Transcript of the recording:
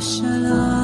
shalom.